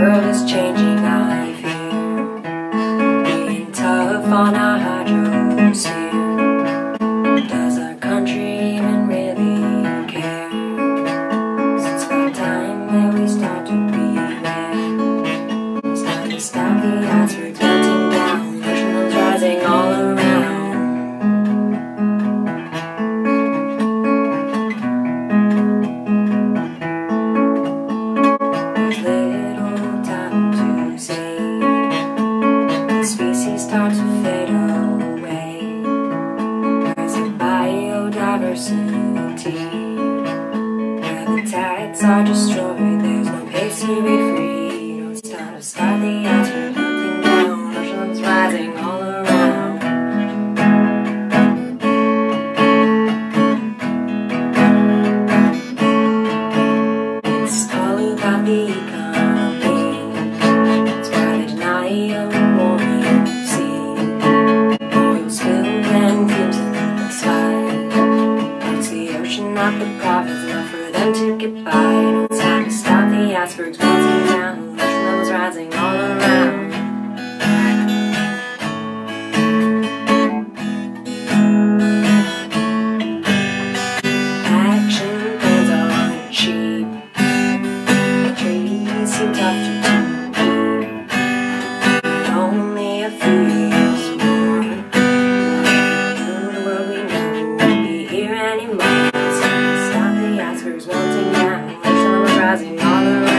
world is changing, I fear. Being tough on our certainty. Now the tides are destroyed, there's no place to be free. Don't start to start the ice from melting down, oceans rising all around. It's all about the economy. filling up the profits Enough for them to get by. No time to stop the icebergs melting down. Ocean levels rising all around. Action plans are cheap. Trees seem tough to rising all around.